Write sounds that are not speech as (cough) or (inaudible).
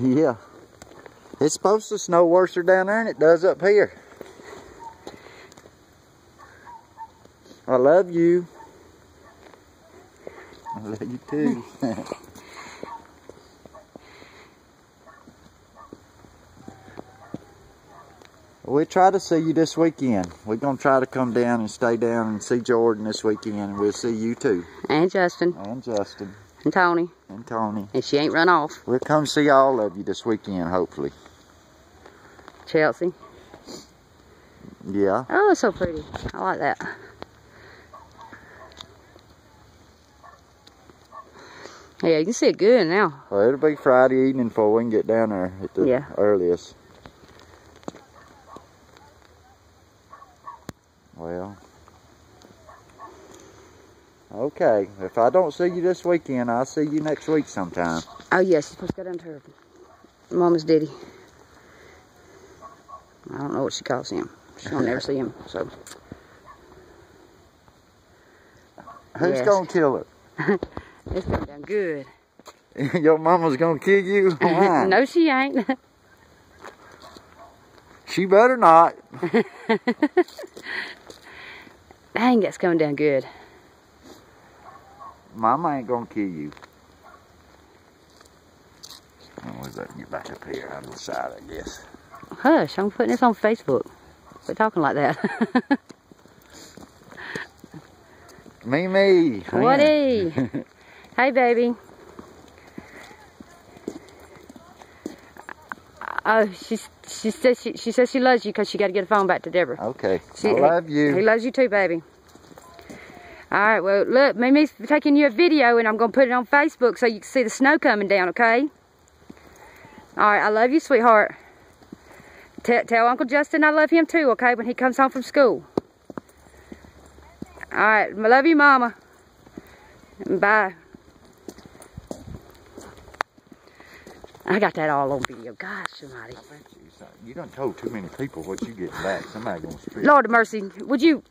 Yeah. It's supposed to snow worse down there than it does up here. I love you. I love you too. (laughs) we try to see you this weekend. We're going to try to come down and stay down and see Jordan this weekend. And we'll see you too. And Justin. And Justin. And Tony. And Tony. And she ain't run off. We'll come see all of you this weekend, hopefully. Chelsea. Yeah. Oh, it's so pretty. I like that. Yeah, you can see it good now. Well, it'll be Friday evening before we can get down there at the yeah. earliest. Well, okay. If I don't see you this weekend, I'll see you next week sometime. Oh, yes. You're supposed to go down to her mama's daddy. I don't know what she calls him. She'll never see him, so. Who's yes. gonna kill her? (laughs) it's going down good. (laughs) Your mama's gonna kill you? (laughs) Why? no, she ain't. she better not. Dang, that's going down good. Mama ain't gonna kill you. Is that? Get back up here on the side, I guess. Hush, I'm putting this on Facebook. Quit talking like that. (laughs) me, me. Woody. (laughs) hey, baby. Oh, she she says she she says she loves you because she got to get a phone back to Deborah. Okay, she, I love you. He loves you too, baby. All right, well, look, Mimi's taking you a video, and I'm going to put it on Facebook so you can see the snow coming down, okay? All right, I love you, sweetheart. Tell, tell Uncle Justin I love him too, okay, when he comes home from school. All right, I love you, Mama. Bye. I got that all on video. Gosh, somebody. You done told too many people what you get back. Somebody gonna speak. Lord of mercy, would you